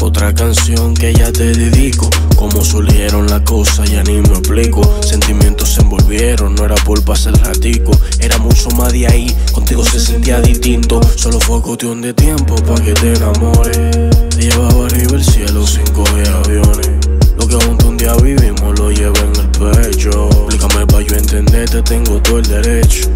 Otra canción que ya te dedico. Como surgieron las cosas, ya ni me explico. Sentimientos se envolvieron, no era por pasar ratico. Era mucho más de ahí, contigo se sentía distinto. Solo fue cuestión de tiempo pa' que te enamores. Te llevaba arriba el cielo sin coger aviones. Lo que junto un día vivimos lo llevo en el pecho. Explícame pa' yo entenderte, tengo todo el derecho.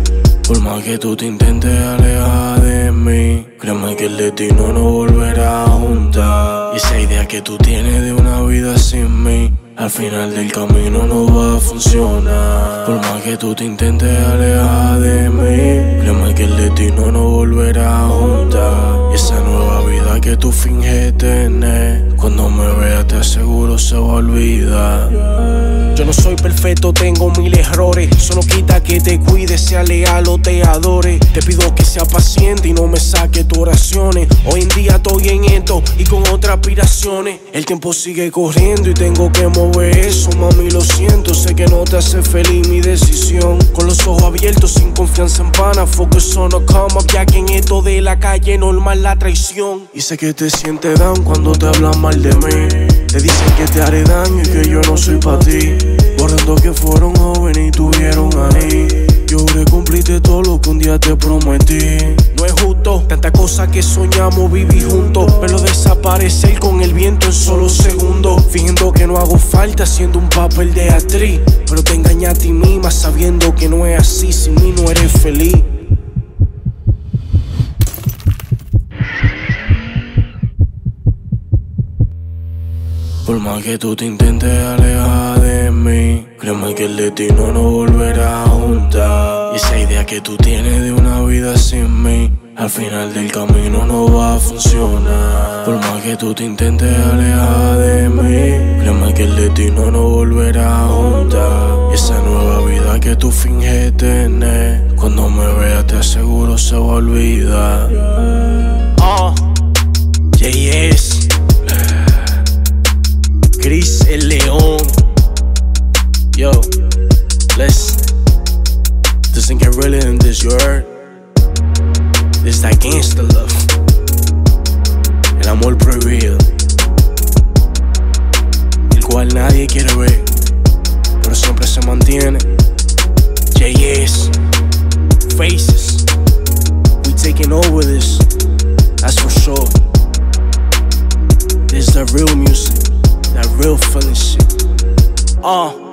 Por más que tú te intentes alejar de mí, créeme que el destino no volverá a juntar. Y esa idea que tú tienes de una vida sin mí, al final del camino no va a funcionar. Por más que tú te intentes alejar de mí, créeme que el destino no volverá a juntar. Y esa nueva vida que tú finges tener, cuando me veas te aseguro se va a olvidar. Yo no soy perfecto, tengo mil errores. Solo quita que te cuides, sea leal o te adore. Te pido que sea paciente y no me saque tus oraciones. Hoy en día estoy en esto y con otras aspiraciones. El tiempo sigue corriendo y tengo que mover eso, mami. Lo siento, sé que no te hace feliz mi decisión. Con los ojos abiertos, sin confianza en pana. Focus on a come up, ya que en esto de la calle normal la traición. Y sé que te sientes down cuando te hablan mal de mí. Te dicen que te haré daño y que yo no soy para ti. Borrando que fueron jóvenes y tuvieron ahí. Yo juré cumplirte todo lo que un día te prometí. No es justo, tanta cosa que soñamos vivir juntos. Pero desaparecer con el viento en solo segundos. Fingiendo que no hago falta haciendo un papel de actriz. Pero te engañé a ti misma sabiendo que no es así. Sin mí no eres feliz. Por más que tú te intentes alejar de mí, créeme que el destino no volverá a juntar. Y esa idea que tú tienes de una vida sin mí, al final del camino no va a funcionar. Por más que tú te intentes alejar de mí, créeme que el destino no volverá a juntar. Y esa nueva vida que tú finges tener, cuando me veas te aseguro se va a olvidar. This that gangsta love. El amor prohibido. El cual nadie quiere ver. Pero siempre se mantiene. JS. Faces. We taking over this. That's for sure. This is the real music. That real feeling shit. Uh.